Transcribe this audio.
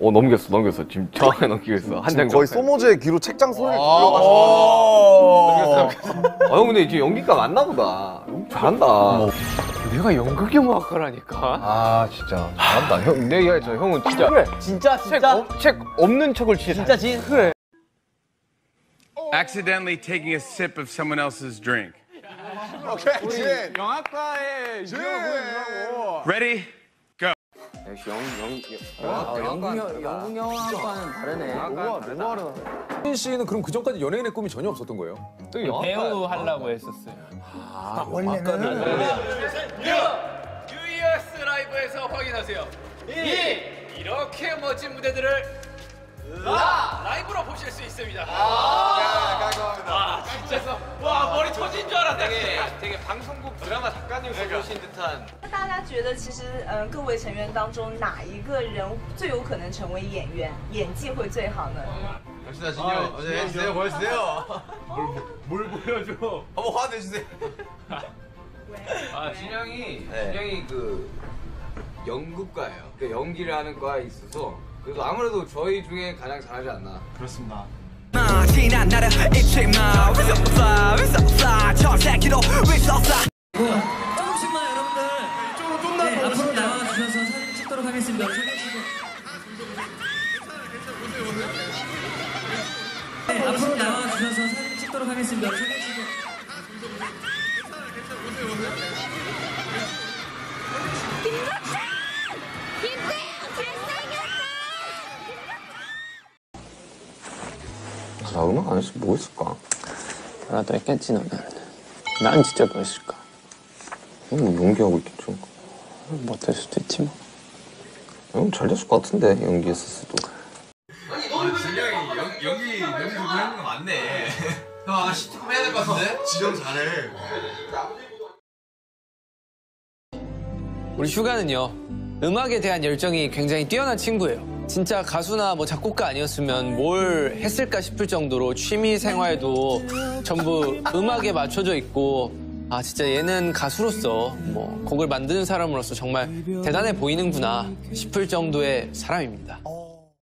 어 넘겼어 넘겼어. 지금 정확하게 넘기고 있어. 한장 거의. 소모제 귀로 책장 소리를 아. 형 근데 지금 연기가 맞나 보다. 잘한다. 내가 연극영화과라니까. 아 진짜. 잘한다. 형 내가 저 형은 진짜 진짜 책, 진짜? 없, 책 없는 척을 진짜 진짜 진? 그래. accidentally taking a sip of someone else's drink. 영화과에 Ready? 역시 영, 영, 영국 영화과는 다르네. 신 씨는 그럼 그 전까지 연예인의 꿈이 전혀 없었던 거예요? 배우 하려고 했었어요. 뉴이어스 라이브에서 확인하세요. 이 이렇게 멋진 무대들을 라 라이브로 보실 수 있습니다. 아, 진짜 와 머리 터진 줄 알았다. 되게 되게 방송국 드라마 작가님께서 보신 듯한. 大家觉得，其实，嗯、各位成员当中，哪一个人最有可能成为演员，演技会最好呢？ 아 진영이 진영이 그 연극과예요 그 연기를 하는 과에 있어서 그래서 아무래도 저희 중에 가장 잘하지 않나 지난 나를 잊지 마 we so fly 조금씩만 여러분들. 네, 앞으로 나와주셔서 사진 찍도록 하겠습니다. 네, 앞으로 나와주셔서 사진 찍도록 하겠습니다. 시고 나 음악 안 했으면 뭐 했을까? 나도 했겠지 너는. 난 진짜 뭐 했을까? 형 연기하고 있겠죠 못할 수도 있지 뭐. 형 잘 됐을 것 같은데 연기했었어도 우리 휴가는요 음악에 대한 열정이 굉장히 뛰어난 친구예요. 진짜 가수나 뭐 작곡가 아니었으면 뭘 했을까 싶을 정도로 취미 생활도 전부 음악에 맞춰져 있고 아 진짜 얘는 가수로서 뭐 곡을 만드는 사람으로서 정말 대단해 보이는구나 싶을 정도의 사람입니다.